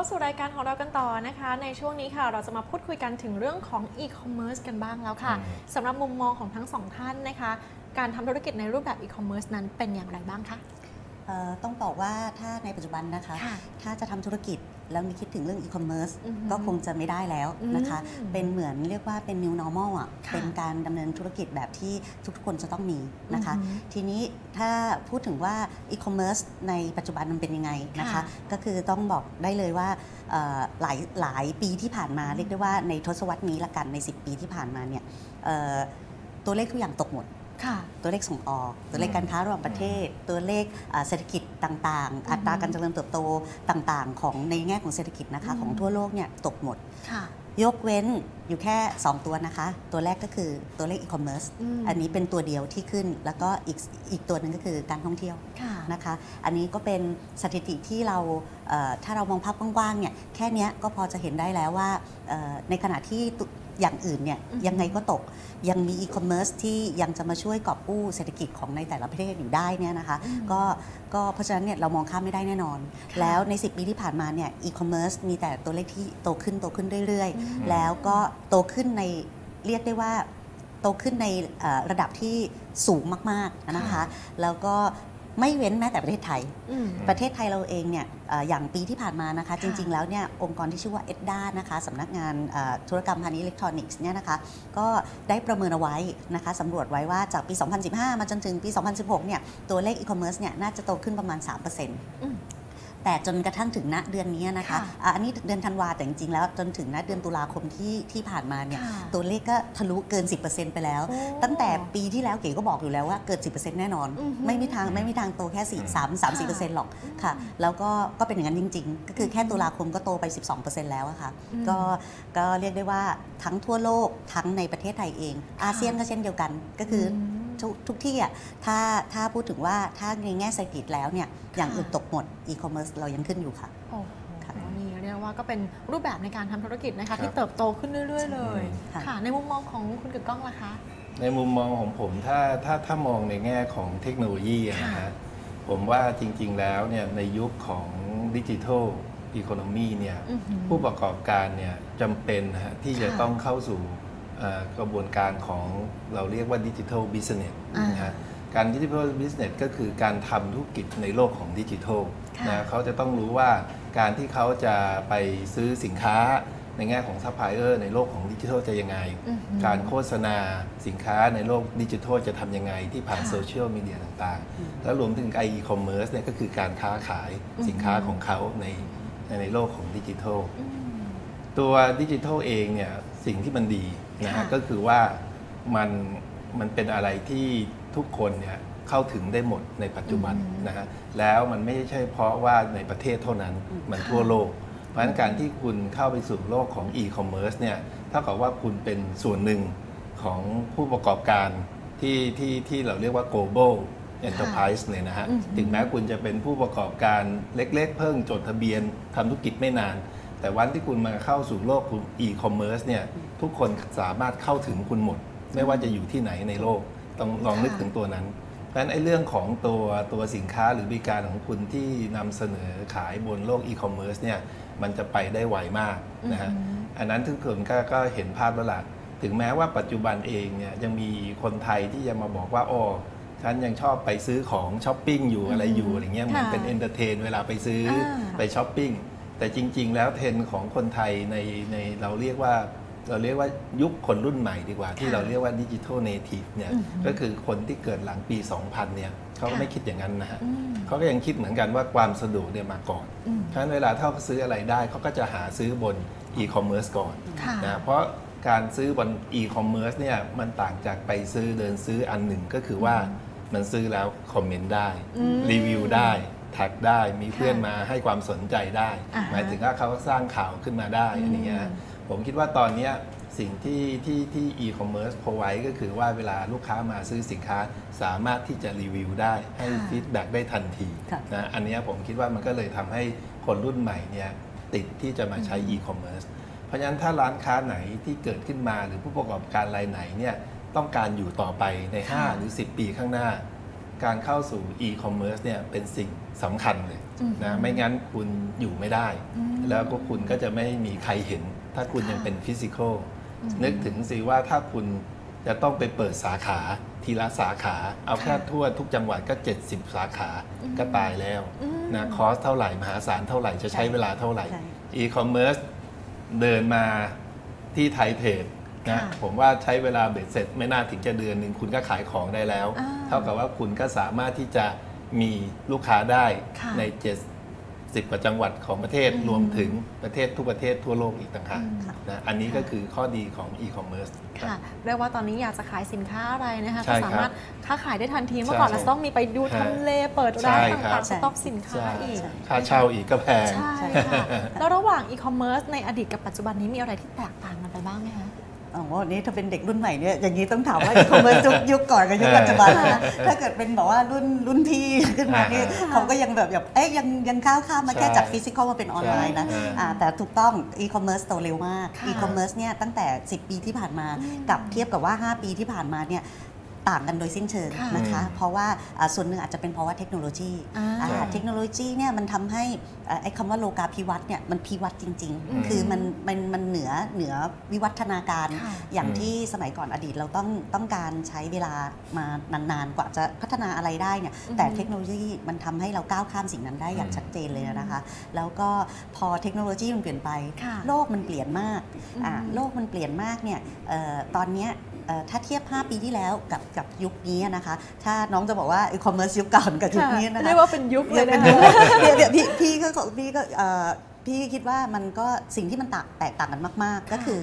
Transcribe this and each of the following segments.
กลับเข้าสู่รายการของเรากันต่อนะคะ ในช่วงนี้ค่ะเราจะมาพูดคุยกันถึงเรื่องของอีคอมเมิร์ซกันบ้างแล้วค่ะอืมสำหรับมุมมองของทั้งสองท่านนะคะ การทำธุรกิจในรูปแบบอีคอมเมิร์ซนั้นเป็นอย่างไรบ้างคะเอ่อ ต้องบอกว่าถ้าในปัจจุบันนะคะค่ะถ้าจะทำธุรกิจแล้วมีคิดถึงเรื่องอีคอมเมิร์ซอือฮึก็คงจะไม่ได้แล้วนะคะอืมเป็นเหมือนเรียกว่าเป็น new normal อะค่ะเป็นการดำเนินธุรกิจแบบที่ทุกๆคนจะต้องมีนะคะอือฮึทีนี้ถ้าพูดถึงว่าอีคอมเมิร์ซในปัจจุบันมันเป็นยังไงนะคะค่ะก็คือต้องบอกได้เลยว่าเอ่อหลายหลายปีที่ผ่านมาเรียกได้ว่าในทศวรรษนี้ละกันใน 10 ปีที่ผ่านมาเนี่ยเอ่อตัวเลขทุกอย่างตกหมดค่ะ ตัวเลขส่งออก ตัวเลขการค้าระหว่างประเทศ ตัวเลขอ่าเศรษฐกิจต่างอือฮึๆอัตราการเจริญเติบโตต่างๆ ของในแง่ของเศรษฐกิจนะคะอืมของทั่วโลกเนี่ยตกหมดค่ะยกเว้นอยู่แค่ 2 ตัวนะคะ ตัวแรกก็คือตัวเลขอีคอมเมิร์ซอืมอันนี้เป็นตัวเดียวที่ขึ้น แล้วก็อีกอีกตัวหนึ่งก็คือการท่องเที่ยวค่ะนะคะ อันนี้ก็เป็นสถิติที่เราเอ่อถ้าเรามองภาพกว้างๆเนี่ยแค่เนี้ยก็พอจะเห็นได้แล้วว่าเอ่อในขณะที่ตุ อย่างอื่นเนี่ยอือฮึยังไงก็ตกยังมีอีคอมเมิร์ซที่ยังจะมาช่วยกอบกู้เศรษฐกิจของในแต่ละประเทศอยู่ได้เนี่ยนะคะอืมก็ก็เพราะฉะนั้นเนี่ยเรามองข้ามไม่ได้แน่นอนค่ะแล้วใน 10 ปีที่ผ่านมาเนี่ยอีคอมเมิร์ซมีแต่ตัวเลขที่โตขึ้นโตขึ้นเรื่อยอืมๆแล้วก็โตขึ้นในเรียกได้ว่าโตขึ้นในเอ่อระดับที่สูงมากๆนะคะค่ะแล้วก็ ไม่เว้นแม้แต่ประเทศไทยอืมประเทศไทยเราเองเนี่ยเอ่ออย่างปีที่ผ่านมานะคะค่ะจริง ๆ แล้วเนี่ยองค์กรที่ชื่อว่า ETDA นะคะสำนักงานเอ่อธุรกรรมพาณิชย์อิเล็กทรอนิกส์เนี่ยนะคะก็ได้ประเมินเอาไว้นะคะสำรวจไว้ว่าจากปี 2015 มาจนถึงปี 2016 เนี่ยตัวเลขอีคอมเมิร์ซเนี่ยน่าจะโตขึ้นประมาณ 3%อืม แต่จนกระทั่งถึงณเดือนนี้นะคะค่ะอะอันนี้เดือนธันวาแต่จริงๆแล้วจนถึงณเดือนตุลาคมที่ที่ผ่านมาเนี่ยค่ะตัวเลขก็ทะลุเกิน 10%ไปแล้วโอ้ตั้งแต่ปีที่แล้วเก๋ก็บอกอยู่แล้วว่าเกิด 10%แน่นอนอือฮึไม่มีทางไม่มีทางโตแค่4 3 3 4หรอกค่ะ แล้วก็ก็เป็นอย่างนั้นจริง ๆ ก็คือแค่ตุลาคมก็โตไป 12%แล้วอะค่ะอืมก็ก็เรียกได้ว่าทั้งทั่วโลกทั้งในประเทศไทยเอง อาเซียนก็เช่นเดียวกันก็คืออม ทุกทุกที่อะถ้าถ้าพูดถึงว่าถ้าในแง่เศรษฐกิจแล้วเนี่ยอย่างอื่นตกหมดอีคอมเมิร์ซเรายังขึ้นอยู่ค่ะโอ้โหค่ะนี่เรียกว่าก็เป็นรูปแบบในการทำธุรกิจนะครัคะบที่เติบโตขึ้นเรื่อย ๆ เลยค่ะค่ะ ในมุมมองของคุณกึกก้องล่ะคะ ในมุมมองของผมถ้าถ้าถ้ามองในแง่ของเทคโนโลยีอะนะค่ะฮะผมว่าจริง ๆ แล้วเนี่ยในยุคของ digital economy เนี่ยอื้อหือผู้ประกอบการเนี่ยจำเป็นนะฮะที่จะค่ะต้องเข้าสู่เอ่อ กระบวนการของเราเรียกว่า digital business อะนะฮะการ digital business ก็คือการทำธุรกิจในโลกของดิจิทัลค่ะนะเขาจะต้องรู้ว่าการที่เขาจะไปซื้อสินค้าในแง่ของซัพพลายเออร์ในโลกของดิจิทัลจะยังไงอื้อหือการโฆษณาสินค้าในโลกดิจิทัลจะทำยังไงที่ผ่านค่ะโซเชียลมีเดียต่างอืมๆแล้วรวมถึงไอคอมเมิร์ซเนี่ยก็คือการค้าขายสินค้าอือฮึของเขาในในโลกของดิจิทัลอืมตัวดิจิทัลเองเนี่ย สิ่งที่มันดีนะฮะค่ะก็คือว่ามันมันเป็นอะไรที่ทุกคนเนี่ยเข้าถึงได้หมดในปัจจุบันอืมนะฮะแล้วมันไม่ใช่เพราะว่าในประเทศเท่านั้นอืมมันทั่วโลก เพราะฉะนั้นการที่คุณเข้าไปสู่โลกของ e-commerce เนี่ยเท่ากับว่าคุณเป็นส่วนหนึ่งของผู้ประกอบการที่ที่ที่เราเรียกว่า global enterprise เนี่ยนะฮะอืมถึงแม้คุณจะเป็นผู้ประกอบการเล็ก ๆ เพิ่งจดทะเบียนทำธุรกิจไม่นาน แต่วันที่คุณมาเข้าสู่โลกคุณ e-commerce เนี่ยทุกคนสามารถเข้าถึงคุณหมด ไม่ว่าจะอยู่ที่ไหนในโลกต้องลองนึกค่ะถึงตัวนั้นเพราะฉะนั้นไอ้เรื่องของตัวตัวสินค้าหรือบริการของคุณที่นำเสนอขายบนโลก e-commerce เนี่ยมันจะไปได้ไวมากนะฮะอือหืออันนั้นทุกคนก็ก็เห็นภาพแล้วล่ะถึงแม้ว่าปัจจุบันเองเนี่ยยังมีคนไทยที่จะมาบอกว่าโอ้ฉันยังชอบไปซื้อของช้อปปิ้งอยู่อะไรอยู่อะไรเงี้ยเหมือนค่ะเป็น entertain เวลาไปซื้ออาไปช้อปปิ้ง แต่จริง ๆ แล้วเทรนด์ของคนไทยในในเราเรียกว่าเราเรียกว่ายุคคนรุ่นใหม่ดีกว่า ที่ค่ะเราเรียกว่า digital native เนี่ยอือหือก็คือคนที่เกิดหลังปี 2000 เนี่ยเขาค่ะไม่คิดอย่างนั้นนะฮะอืมเขาก็ยังคิดเหมือนกันว่าความสะดวกเนี่ยมาก่อนอืมฉะนั้นเวลาถ้าเขาซื้ออะไรได้เขาก็จะหาซื้อบนอีคอมเมิร์ซก่อนค่ะนะเพราะการซื้อบนอีคอมเมิร์ซเนี่ยมันต่างจากไปซื้อเดินซื้ออันหนึ่งก็คือว่ามันซื้อแล้ว comment ได้อืมรีวิวได้ tag ได้มีเพื่อนมาให้ความสนใจได้อ่าฮะหมายถึงว่าเขาสร้างข่าวขึ้นมาได้อืมอันนี้นะผมคิดว่าตอนเนี้ยสิ่งที่ที่ที่ e-commerce provide ก็คือว่าเวลาลูกค้ามาซื้อสินค้าสามารถที่จะรีวิวได้ให้ค่ะ feedback ได้ทันทีค่ะนะอันเนี้ยผมคิดว่ามันก็เลยทำให้คนรุ่นใหม่เนี่ยติดที่จะมาใช้ e-commerce เพราะฉะนั้นถ้าร้านค้าไหนที่เกิดขึ้นมาหรือผู้ประกอบการรายไหนเนี่ยต้องการอยู่ต่อไปในค่ะ5หรือ 10 ปีข้างหน้า การเข้าสู่ e-commerce เนี่ยเป็นสิ่งสำคัญเลยอืมนะไม่งั้นคุณอยู่ไม่ได้อืมแล้วก็คุณก็จะไม่มีใครเห็น ถ้าคุณยังค่ะเป็นฟิสิกอลอืมนึกถึงสิว่าถ้าคุณจะต้องไปเปิดสาขาทีละสาขา เอาแค่ค่ะทั่วทุกจังหวัดก็ 70 สาขาอืมก็ตายแล้วอืมนะคอสเท่าไหร่ มหาศาลเท่าไหร่จะใช้เวลาเท่าไหร่ใช่ e-commerce เดินมาที่ไทยเพจ นะค่ะผมว่าใช้เวลาเบ็ดเสร็จไม่น่าถึงจะเดือนหนึ่งคุณก็ขายของได้แล้วอ่าเท่ากับว่าคุณก็สามารถที่จะมีลูกค้าได้ค่ะใน70กว่าจังหวัดของประเทศอืมรวมถึงประเทศทุกประเทศทั่วโลกอีกต่างหากอืมนะอันนี้ก็คือข้อดีของ e-commerce ค่ะเรียกว่าตอนนี้อยากจะขายสินค้าอะไรนะคะใช่ก็ครับสามารถค้าขายได้ทันทีเมื่อก่อนใช่เราต้องมีไปดูใช่ทำเลเปิดร้านใช่ครัต่าบงๆสต็อกสินค้าใช่อีกค่าเช่าอีกก็แพงใช่ค่ะแล้วระหว่างอีคอมเมิร์ซในอดีตกับปัจจุบันนี้มีอะไรที่แตกต่างกันไปบ้างไหมคะ อ๋อนี่ถ้าเป็นเด็กรุ่นใหม่เนี่ยอย่างนี้ต้องถามว่า e-commerce ยุคยุคก่อนกับยุคปัจจุบันนะถ้าเกิดเป็นบอกว่ารุ่นรุ่นพี่ขึ้นมานี่อ่าเขาก็ยังแบบแบบเอ๊ยยังยังก้าวข้ามมาแค่ใช่จาก physical มาเป็นออนไลน์นะใช่อ่าแต่ถูกต้อง e-commerce โตเร็วมากค่ะ e-commerce เนี่ยตั้งแต่ 10 ปีที่ผ่านมาอืมกับเทียบกับว่า 5 ปีที่ผ่านมาเนี่ย ต่างกันโดยสิ้นเชิงค่ะนะคะอืมเพราะว่าอ่าส่วนหนึ่งอาจจะเป็นเพราะว่าเทคโนโลยีอ่าอ่าใช่เทคโนโลยีเนี่ยมันทำให้อ่าไอ้คำว่าโลกาภิวัตน์เนี่ยมันพิวัตรจริงอืมๆคือมันมันมันเหนือเหนือวิวัฒนาการค่ะอย่างอืมที่สมัยก่อนอดีตเราต้องต้องการใช้เวลามานานๆ กว่าจะพัฒนาอะไรได้เนี่ยอืมแต่เทคโนโลยีมันทำให้เราก้าวข้ามสิ่งนั้นได้อย่างอืมชัดเจนเลยนะคะ แล้วก็พอเทคโนโลยีมันเปลี่ยนไปค่ะโลกมันเปลี่ยนมากอ่าอืมโลกมันเปลี่ยนมากเนี่ยเอ่อตอนเนี้ยเอ่อ ถ้าเทียบ 5 ปีที่แล้วกับกับยุคนี้นะคะ ถ้าน้องจะบอกว่าอีคอมเมิร์ซยุคก่อนกับยุคนี้นะคะเรียกว่าเป็นยุคเลยนะคะเดี๋ยวเดี๋ยวพี่พี่ก็ของพี่ก็เอ่อพี่คิดว่ามันก็สิ่งที่มันต่างแตกต่างกันมาก ๆ ก็คือ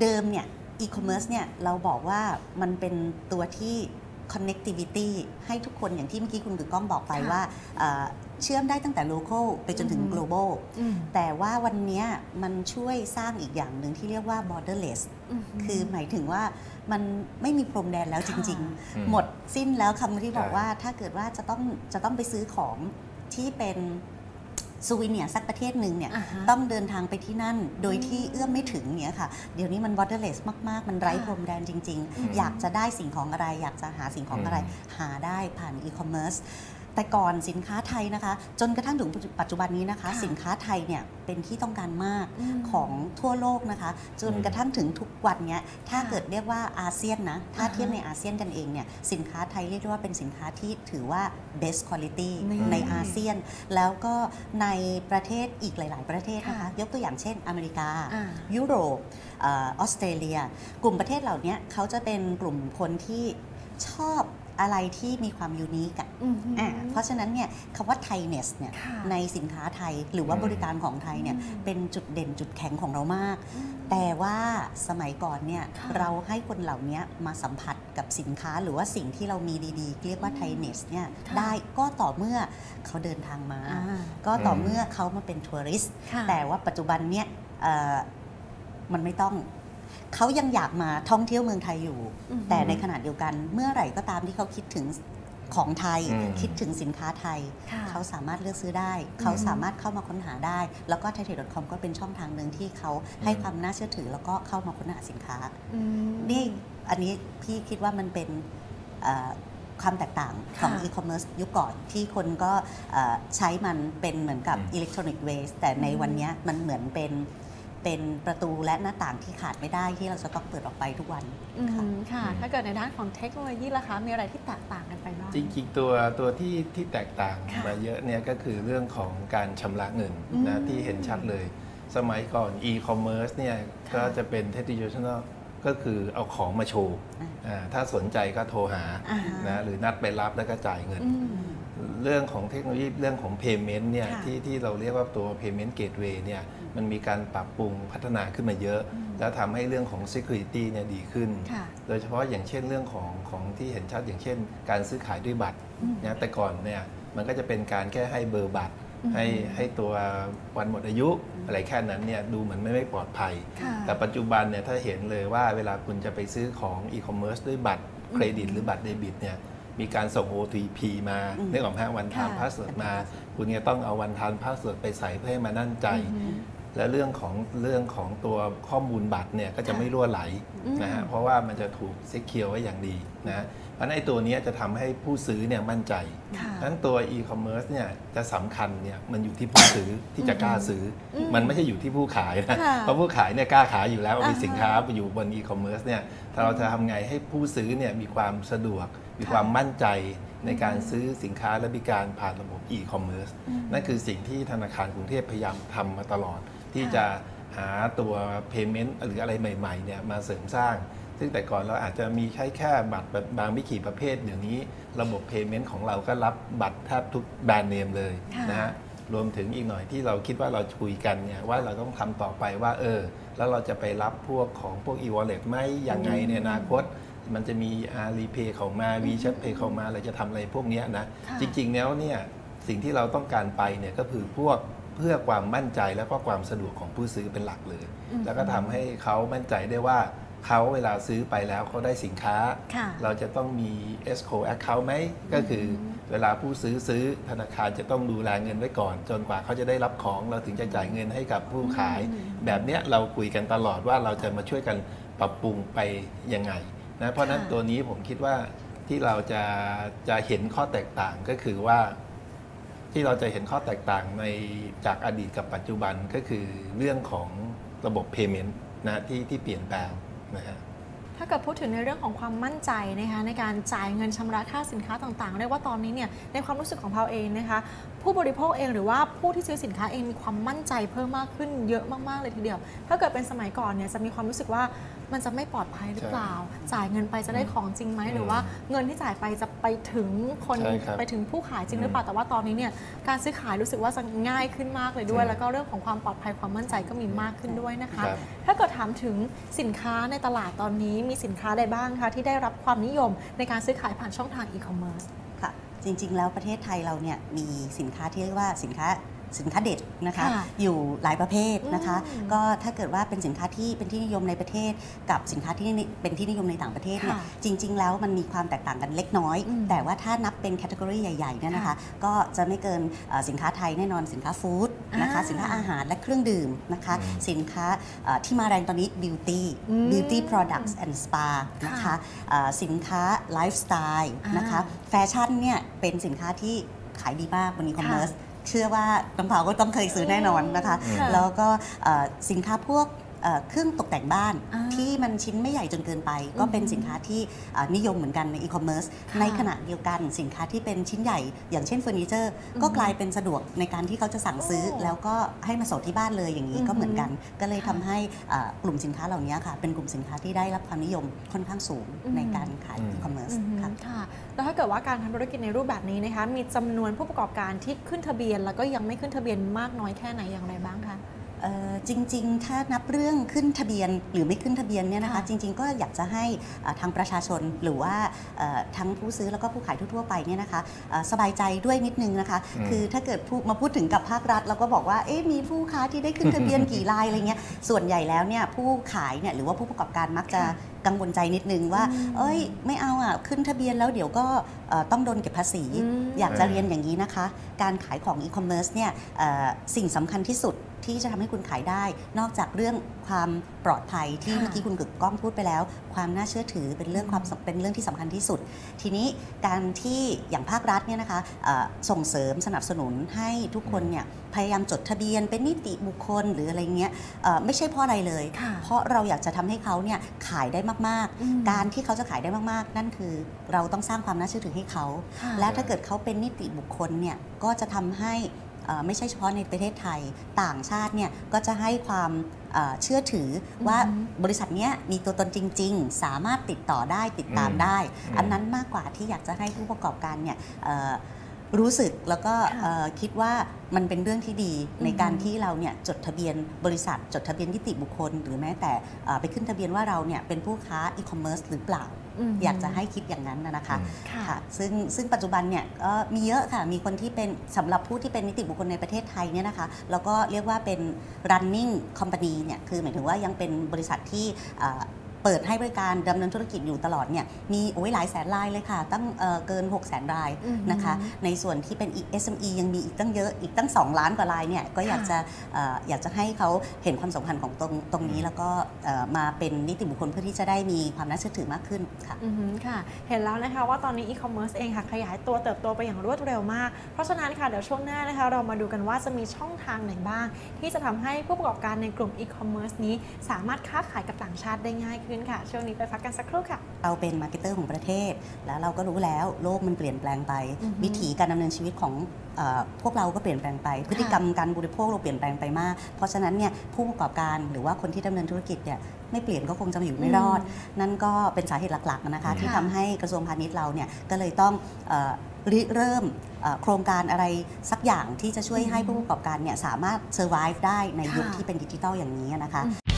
เดิมเนี่ยอีคอมเมิร์ซเนี่ยเราบอกว่ามันเป็นตัวที่ connectivity ให้ทุกคนอย่างที่เมื่อกี้คุณกึกก้องบอกไปค่ะว่าเอ่อเชื่อมได้ตั้งแต่ local ไปจนถึงอืม global อืมแต่ว่าวันเนี้ยมันช่วยสร้างอีกอย่างหนึ่งที่เรียกว่า borderless คือหมายถึงว่ามันไม่มีพรมแดนแล้วจริงอืมๆหมดสิ้นแล้วคำที่บอกใช่ว่าถ้าเกิดว่าจะต้องจะต้องไปซื้อของที่เป็น ซูวิเนียสักประเทศหนึ่งเนี่ยอ่าฮะต้องเดินทางไปที่นั่นโดยที่เอื้อมไม่ถึงเนี่ยค่ะ เดี๋ยวนี้มัน borderless มาก ๆ มันไร้ค่ะพรมแดนจริงอืมๆอยากจะได้สิ่งของอะไร อยากจะหาสิ่งของอะไรอืมหาได้ผ่าน e-commerce แต่ก่อนสินค้าไทยนะคะ จนกระทั่งถึงปัจจุบันนี้นะคะค่ะสินค้าไทยเนี่ยเป็นที่ต้องการมากอืมของทั่วโลกนะคะ จนอืมกระทั่งถึงทุกวันเนี้ยถ้าค่ะเกิดเรียกว่าอาเซียนนะถ้าอ่าฮะเทียบในอาเซียนกันเองเนี่ยสินค้าไทยเรียกได้ว่าเป็นสินค้าที่ถือว่า best quality นี่ในอาเซียน แล้วก็ในประเทศอีกหลาย ๆ ประเทศนะคะค่ะยกตัวอย่างเช่น อเมริกาอ่ายุโรปเออออสเตรเลีย กลุ่มประเทศเหล่านี้เขาจะเป็นกลุ่มคนที่ชอบ อะไรที่มีความยูนิคอะอืมอ่าเพราะฉะนั้นเนี่ยคำว่าไทยเนสเนี่ยค่ะในสินค้าไทยหรือว่าอืมบริการของไทยเนี่ยอืมเป็นจุดเด่นจุดแข็งของเรามากอืมแต่ว่าสมัยก่อนเนี่ยค่ะเราให้คนเหล่านี้มาสัมผัสกับสินค้าหรือว่าสิ่งที่เรามีดีๆ เรียกว่าไทยเนสเนี่ยค่ะได้ก็ต่อเมื่อเขาเดินทางมาอ่าก็ต่ออมเมื่อเขามาเป็นทัวริสต์ค่ะแต่ว่าปัจจุบันเนี่ยเอ่อมันไม่ต้อง เขายังอยากมาท่องเที่ยวเมืองไทยอยู่อือฮึแต่ในขณะเดียวกันเมื่อไหร่ก็ตามที่เขาคิดถึงของไทยอืมคิดถึงสินค้าไทยค่ะเขาสามารถเลือกซื้อได้ เขาสามารถเข้ามาค้นหาได้ แล้วก็ t h a i t c o m ก็เป็นช่องทางหนึ่งที่เขาให้ความน่าเชื่อถือ แล้วก็เข้ามาค้นหาสินค้าอืมนี่อันนี้พี่คิดว่ามันเป็นเอ่อความแตกต่างของค่ะ e-commerce ยุคก่อนที่คนก็เอ่อใช้มันเป็นเหมือนกับอืมอิเล็กทรอนิกส์เวสแต่ในวันเนี้ยมันเหมือนเป็น เป็นประตูและหน้าต่างที่ขาดไม่ได้ที่เราจะต้องเปิดออกไปทุกวันอืมค่ะค่ะอืมถ้าเกิดในด้านของเทคโนโลยีล่ะคะ มีอะไรที่แตกต่างกันไปบ้าง จริงๆ ตัวตัวที่ที่แตกต่างค่ะมาเยอะเนี่ยก็คือเรื่องของการชำระเงินอืมนะที่เห็นชัดเลย สมัยก่อน e-commerce เนี่ยค่ะก็จะเป็น traditional ก็คือเอาของมาโชว์อ่าอ่าถ้าสนใจก็โทรหาอ่านะหรือนัดไปรับแล้วก็จ่ายเงินอืม เรื่องของเทคโนโลยีเรื่องของ payment เนี่ยค่ะที่ที่เราเรียกว่าตัว payment gateway เนี่ยมันมีการปรับปรุงพัฒนาขึ้นมาเยอะอืมแล้วทำให้เรื่องของ security เนี่ยดีขึ้นค่ะโดยเฉพาะอย่างเช่นเรื่องของของที่เห็นชัดอย่างเช่น การซื้อขายด้วยบัตรอืมนะแต่ก่อนเนี่ยมันก็จะเป็นการแค่ให้เบอร์บัตรอืมให้ให้ตัววันหมดอายุอะไรแค่นั้นเนี่ยดูเหมือนไม่ไม่ปลอดภัยค่ะแต่ปัจจุบันเนี่ยถ้าเห็นเลยว่าเวลาคุณจะไปซื้อของอีคอมเมิร์ซด้วยบัตรเครดิตหรือบัตรเดบิตเนี่ย มีการส่ง OTP มาอืมเรื่องของ one-time ค่ะ password มา คุณจะต้องเอา one-time password ไปใส่เพื่อให้มานั่นใจอืม และเรื่องของเรื่องของตัวข้อมูลบัตรเนี่ยก็จะค่ะไม่รั่วไหลอืมนะฮะเพราะว่ามันจะถูก secure ไว้อย่างดีนะเพราะฉะนั้นไอ้ตัวเนี้ยจะทำให้ผู้ซื้อเนี่ยมั่นใจค่ะฉะนั้นตัว e-commerce เนี่ยจะสำคัญเนี่ยมันอยู่ที่ผู้ซื้อที่จะกล้าซื้ออืมมันไม่ใช่อยู่ที่ผู้ขายนะค่ะเพราะผู้ขายเนี่ยกล้าขายอยู่แล้วอ่าฮะมีสินค้าไปอยู่บน e-commerce เนี่ยถ้าเราจะทำไงให้ผู้ซื้อเนี่ยมีความสะดวก มีความมั่นใจในการซื้อสินค้าและบริการผ่านระบบ e-commerce อืมนั่นคือสิ่งที่ธนาคารกรุงเทพพยายามทำมาตลอด ที่ค่ะจะหาตัว payment หรืออะไรใหม่ๆเนี่ยมาเสริมสร้าง ซึ่งแต่ก่อนเราอาจจะมีใช้แค่บัตรแบบบางไม่กี่ประเภท เดี๋ยวนี้ระบบ payment ของเราก็รับบัตรแทบทุกแบรนด์เนมเลยค่ะนะฮะรวมถึงอีกหน่อยที่เราคิดว่าเราคุยกันเนี่ยว่าเราต้องทำต่อไปว่าเออ แล้วเราจะไปรับพวกของพวก e-wallet ไหมยังไงในอนาคตมันจะมี Alipay เข้ามา WeChat Pay เข้ามาเราจะทำอะไรพวกเนี้ยนะค่ะจริงๆแล้วเนี่ยสิ่งที่เราต้องการไปเนี่ยก็คือพวก เพื่อความมั่นใจแล้วก็ความสะดวกของผู้ซื้อเป็นหลักเลยอืมแล้วก็ทำให้เขามั่นใจได้ว่าเขาเวลาซื้อไปแล้วเขาได้สินค้าค่ะเราจะต้องมี escrow account ไหม ก็คือเวลาผู้ซื้อซื้อธนาคารจะต้องดูแลเงินไว้ก่อน จนกว่าเขาจะได้รับของเราถึงจะจ่ายเงินให้กับผู้ขายอืมแบบเนี้ยเราคุยกันตลอดว่าเราจะมาช่วยกันปรับปรุงไปยังไงนะเพราะฉะนั้นค่ะตัวนี้ผมคิดว่าที่เราจะจะเห็นข้อแตกต่างก็คือว่า ที่เราจะเห็นข้อแตกต่างในจากอดีตกับปัจจุบันก็คือเรื่องของระบบ payment นะที่ที่เปลี่ยนแปลงนะฮะถ้าเกิดพูดถึงในเรื่องของความมั่นใจนะคะในการจ่ายเงินชำระค่าสินค้าต่างๆเรียกว่าตอนนี้เนี่ยในความรู้สึกของเราเองนะคะผู้บริโภคเองหรือว่าผู้ที่ซื้อสินค้าเองมีความมั่นใจเพิ่มมากขึ้นเยอะมากๆเลยทีเดียว ถ้าเกิดเป็นสมัยก่อนเนี่ยจะมีความรู้สึกว่า มันจะไม่ปลอดภัยหรือเปล่า จ่ายเงินไปจะได้ของจริงไหมหรือว่าเงินที่จ่ายไปจะไปถึงคนใช่ครับไปถึงผู้ขายจริงหรือเปล่าแต่ว่าตอนนี้เนี่ยการซื้อขายรู้สึกว่าจะง่ายขึ้นมากเลยด้วยใช่แล้วก็เรื่องของความปลอดภัยความมั่นใจก็มีมากขึ้นด้วยนะคะครับถ้าเกิดถามถึงสินค้าในตลาดตอนนี้มีสินค้าใดบ้างคะที่ได้รับความนิยมในการซื้อขายผ่านช่องทางอีคอมเมิร์ซค่ะจริง ๆ แล้วประเทศไทยเราเนี่ยมีสินค้าที่เรียกว่าสินค้า สินค้าเด็ดนะคะค่ะอยู่หลายประเภทนะคะ อืมก็ถ้าเกิดว่าเป็นสินค้าที่เป็นที่นิยมในประเทศ กับสินค้าที่เป็นที่นิยมในต่างประเทศเนี่ยค่ะจริง ๆ แล้วมันมีความแตกต่างกันเล็กน้อย อืมแต่ว่าถ้านับเป็น category ใหญ่ๆเนี่ยนะคะ ค่ะก็จะไม่เกินเอ่อสินค้าไทยแน่นอนสินค้า food นะคะอ่าสินค้าอาหารและเครื่องดื่มนะคะ อืม สินค้าเอ่อที่มาแรงตอนนี้ beauty อืม beauty products and spa นะคะ ค่ะเอ่อสินค้าไลฟ์สไตล์นะคะอ่าแฟชั่นเนี่ยเป็นสินค้าที่ขายดีมากบนอีคอมเมิร์ซค่ะ เชื่อว่าน้องเผาก็ต้องเคยซื้อแน่นอนนะคะค่ะแล้วก็เอ่อสินค้าพวก เอ่อเครื่องตกแต่งบ้านอ่าที่มันชิ้นไม่ใหญ่จนเกินไป ก็เป็นอืมสินค้าที่เอ่อนิยมเหมือนกันในอีคอมเมิร์ซค่ะในขณะเดียวกันสินค้าที่เป็นชิ้นใหญ่ อย่างเช่นเฟอร์นิเจอร์ก็กลายเป็นสะดวกในการที่เขาจะสั่งซื้อโอ้แล้วก็ให้มาส่งที่บ้านเลยอย่างนี้อืมก็เหมือนกัน ก็เลยค่ะทำให้เอ่อกลุ่มสินค้าเหล่านี้ค่ะ เป็นกลุ่มสินค้าที่ได้รับความนิยมค่อนข้างสูงอืมในการขายอืมอีคอมเมิร์ซอือหือค่ะค่ะแล้วถ้าเกิดว่าการทำธุรกิจในรูปแบบนี้นะคะมีจำนวนผู้ประกอบการที่ขึ้นทะเบียน แล้วก็ยังไม่ขึ้นทะเบียนมากน้อยแค่ไหนอย่างไรบ้างคะเอ่อ จริง ๆ ถ้านับเรื่องขึ้นทะเบียนหรือไม่ขึ้นทะเบียนเนี่ยนะคะค่ะจริง ๆ ก็อยากจะให้อ่าทางประชาชนหรือว่าเอ่อทั้งผู้ซื้อแล้วก็ผู้ขายทั่ว ๆ ไปเนี่ยนะคะเอ่อสบายใจด้วยนิดนึงนะคะอืมคือถ้าเกิดพูดมาพูดถึงกับภาครัฐแล้วก็บอกว่าเอ๊ะมีผู้ค้าที่ได้ขึ้นทะเบียนกี่รายอะไรเงี้ยส่วนใหญ่แล้วเนี่ยผู้ขายเนี่ยหรือว่าผู้ประกอบการมักจะค่ะกังวลใจนิดนึงว่าอืมเอ้ย ไม่เอาอะ ขึ้นทะเบียนแล้วเดี๋ยวก็เอ่อต้องโดนเก็บภาษีอืมอยากจะเรียนอย่างนี้นะคะ การขายของอีคอมเมิร์ซเนี่ยเอ่อสิ่งสำคัญที่สุด ที่จะทำให้คุณขายได้ นอกจากเรื่องความปลอดภัยที่ค่ะเมื่อกี้คุณกึกก้องพูดไปแล้ว ความน่าเชื่อถือเป็นเรื่องความเป็นเรื่องที่สำคัญที่สุด ทีนี้การที่อย่างภาครัฐเนี่ยนะคะเอ่อส่งเสริมสนับสนุนให้ทุกคนเนี่ยพยายามจดทะเบียนเป็นนิติบุคคลหรืออะไรเงี้ยเอ่อไม่ใช่เพราะอะไรเลยค่ะเพราะเราอยากจะทำให้เขาเนี่ยขายได้มากอืมๆการที่เขาจะขายได้มากๆ นั่นคือเราต้องสร้างความน่าเชื่อถือให้เขาค่ะและถ้าเกิดเขาเป็นนิติบุคคลเนี่ยก็จะทำให้เอ่อ ไม่ใช่เฉพาะในประเทศไทย ต่างชาติเนี่ยก็จะให้ความเอ่อเชื่อถือว่าอืมบริษัทเนี้ยมีตัวตนจริง ๆ สามารถติดต่อได้ติดตามอืมได้อืมอันนั้นมากกว่าที่อยากจะให้ผู้ประกอบการเนี่ยเอ่อรู้สึกแล้วก็ค่ะเอ่อคิดว่ามันเป็นเรื่องที่ดีในการอืมที่เราเนี่ยจดทะเบียนบริษัท จดทะเบียนนิติบุคคล หรือแม้แต่เอ่อไปขึ้นทะเบียนว่าเราเนี่ยเป็นผู้ค้าอีคอมเมิร์ซหรือเปล่าม อยากจะให้คิดอย่างนั้นนะนะคะอืมค่ะค่ะซึ่งซึ่งปัจจุบันเนี่ยก็มีเยอะค่ะ มีคนที่เป็นสำหรับผู้ที่เป็นนิติบุคคลในประเทศไทยเนี่ยนะคะแล้วก็เรียกว่าเป็น running company เนี่ยคือหมายถึงว่ายังเป็นบริษัทที่ เอ่อเปิดให้บริการดำเนินธุรกิจอยู่ตลอดเนี่ยมีโอ้ยหลายแสนรายเลยค่ะ ตั้งเอ่อเกิน 6 0แสนรายอือหือนะคะ ในส่วนที่เป็น SME ยังมีอีกตั้งเยอะอีกตั้ง 2 ล้านกว่ารายเนี่ยก็อยากจะเอ่ออยากจะให้เขาเห็นความสำคัญของตรงตรงนี้แล้วก็เอ่อมาเป็นนิติบุคคลเพื่อที่จะได้มีความน่าเชื่อถือมากขึ้นค่ะอือหือค่ะ เห็นแล้วนะคะว่าตอนนี้อีคอมเมิร์ซเองค่ะขยายตัวเติบโตไปอย่างรวดเร็วมาก เพราะฉะนั้นค่ะเดี๋ยวช่วงหน้านะคะเรามาดูกันว่าจะมีช่องทางไหนบ้าง ที่จะทำให้ผู้ประกอบการในกลุ่มอีคอมเมิร์ซนี้สามารถค้าขายกับต่างชาติได้ง่ายขึ้นค่ะ ช่วงนี้ไปพักกันสักครู่ค่ะ เราเป็น marketer ของประเทศ แล้วเราก็รู้แล้วโลกมันเปลี่ยนแปลงไปอือฮึวิถีการดำเนินชีวิตของเออพวกเราก็เปลี่ยนแปลงไป พฤติกรรมการบริโภคเราเปลี่ยนแปลงไปมาก เพราะฉะนั้นเนี่ยผู้ประกอบการหรือว่าคนที่ดำเนินธุรกิจเนี่ยไม่เปลี่ยนก็คงจะอยู่ไม่รอด นั่นก็เป็นสาเหตุหลักๆนะคะ ที่ค่ะทำให้กระทรวงพาณิชย์เราเนี่ยก็เลยต้องเอ่อริเริ่มเอ่อโครงการอะไรสักอย่างที่จะช่วยให้ผู้ประกอบการเนี่ยสามารถ survive ได้ในยุคค่ะที่เป็นดิจิทัลอย่างนี้นะคะอืม